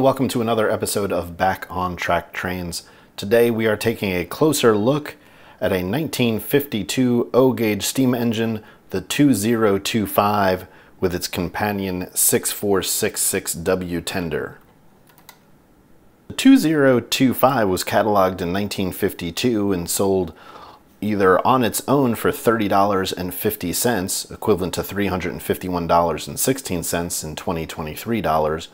welcome to another episode of Back on Track Trains. Today we are taking a closer look at a 1952 O-gauge steam engine, the 2025, with its companion 6466W tender. The 2025 was cataloged in 1952 and sold either on its own for $30.50, equivalent to $351.16 in 2023 dollars,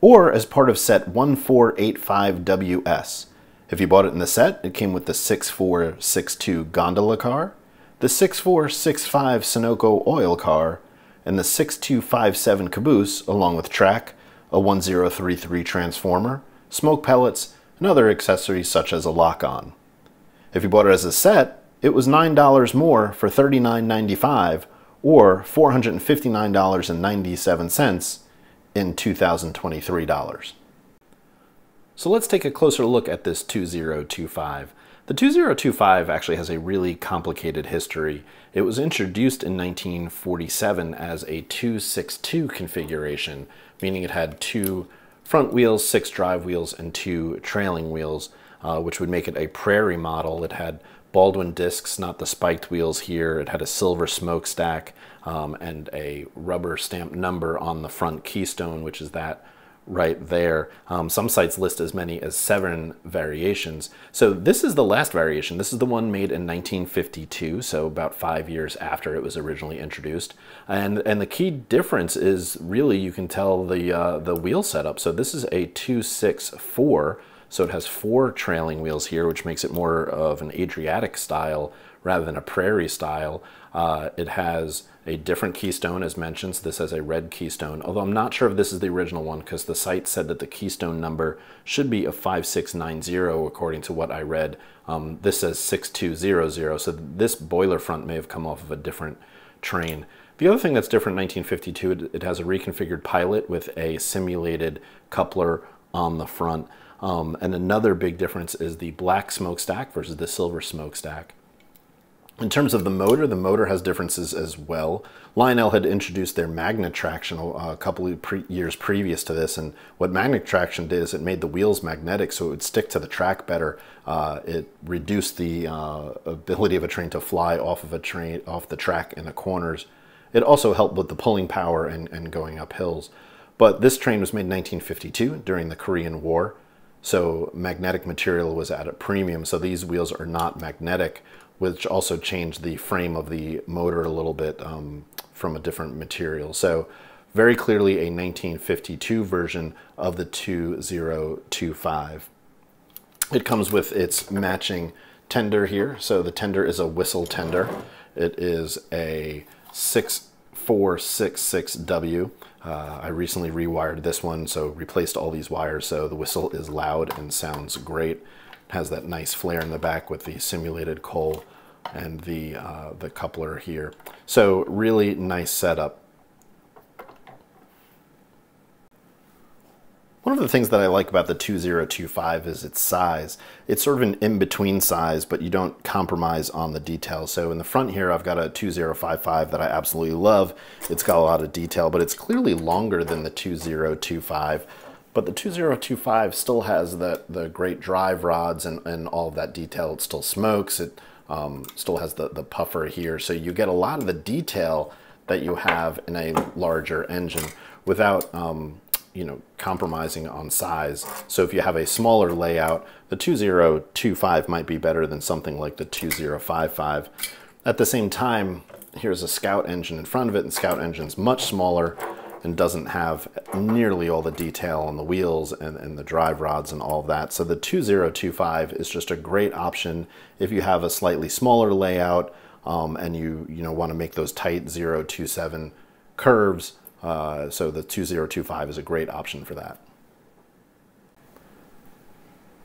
or as part of set 1485WS. If you bought it in the set, it came with the 6462 gondola car, the 6465 Sunoco oil car, and the 6257 caboose, along with track, a 1033 transformer, smoke pellets, and other accessories such as a lock-on. If you bought it as a set, it was $9 more for $39.95 or $459.97 in 2023 dollars. So let's take a closer look at this 2025. The 2025 actually has a really complicated history. It was introduced in 1947 as a 262 configuration, meaning it had two front wheels, six drive wheels, and two trailing wheels, uh, which would make it a prairie model. It had Baldwin discs, not the spiked wheels here. It had a silver smokestack um, and a rubber stamped number on the front keystone, which is that right there. Um, some sites list as many as seven variations. So this is the last variation. This is the one made in 1952, so about five years after it was originally introduced. And, and the key difference is really you can tell the, uh, the wheel setup. So this is a 264 so it has four trailing wheels here, which makes it more of an Adriatic style rather than a prairie style. Uh, it has a different keystone as mentioned. So this has a red keystone, although I'm not sure if this is the original one because the site said that the keystone number should be a 5690 according to what I read. Um, this says 6200, so this boiler front may have come off of a different train. The other thing that's different in 1952, it, it has a reconfigured pilot with a simulated coupler on the front. Um, and another big difference is the black smokestack versus the silver smokestack. In terms of the motor, the motor has differences as well. Lionel had introduced their magnet traction a couple of pre years previous to this, and what magnet traction did is it made the wheels magnetic so it would stick to the track better. Uh, it reduced the uh, ability of a train to fly off of a train off the track in the corners. It also helped with the pulling power and, and going up hills. But this train was made in 1952 during the Korean War. So magnetic material was at a premium. So these wheels are not magnetic, which also changed the frame of the motor a little bit um, from a different material. So very clearly a 1952 version of the 2025. It comes with its matching tender here. So the tender is a whistle tender. It is a 6466W. Uh, I recently rewired this one, so replaced all these wires, so the whistle is loud and sounds great. It has that nice flare in the back with the simulated coal and the, uh, the coupler here. So really nice setup. One of the things that I like about the 2025 is its size. It's sort of an in-between size, but you don't compromise on the detail. So in the front here, I've got a 2055 that I absolutely love. It's got a lot of detail, but it's clearly longer than the 2025. But the 2025 still has the, the great drive rods and, and all of that detail. It still smokes. It um, still has the, the puffer here. So you get a lot of the detail that you have in a larger engine without um, you know, compromising on size. So if you have a smaller layout, the 2025 might be better than something like the 2055. At the same time, here's a Scout engine in front of it, and Scout engine's much smaller and doesn't have nearly all the detail on the wheels and, and the drive rods and all of that. So the 2025 is just a great option if you have a slightly smaller layout um, and you, you know, want to make those tight 027 curves uh, so the 2025 is a great option for that.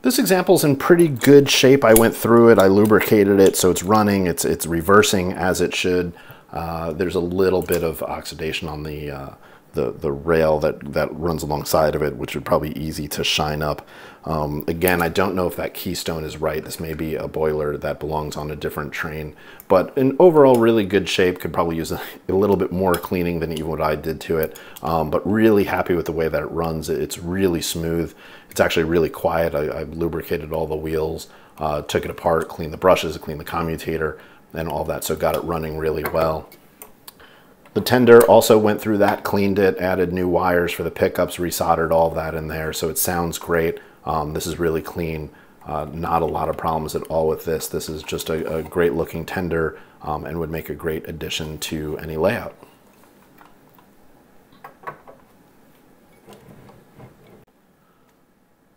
This example is in pretty good shape. I went through it, I lubricated it, so it's running, it's, it's reversing as it should. Uh, there's a little bit of oxidation on the, uh, the, the rail that, that runs alongside of it, which would probably be easy to shine up. Um, again, I don't know if that keystone is right. This may be a boiler that belongs on a different train, but in overall really good shape, could probably use a, a little bit more cleaning than even what I did to it, um, but really happy with the way that it runs. It's really smooth. It's actually really quiet. I, lubricated all the wheels, uh, took it apart, cleaned the brushes, cleaned the commutator, and all that, so got it running really well. The tender also went through that, cleaned it, added new wires for the pickups, resoldered all that in there, so it sounds great. Um, this is really clean. Uh, not a lot of problems at all with this. This is just a, a great looking tender um, and would make a great addition to any layout.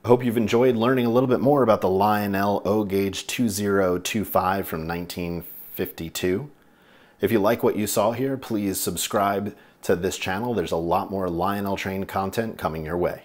Hope you've enjoyed learning a little bit more about the Lionel O-Gauge 2025 from 1952. If you like what you saw here, please subscribe to this channel. There's a lot more Lionel Train content coming your way.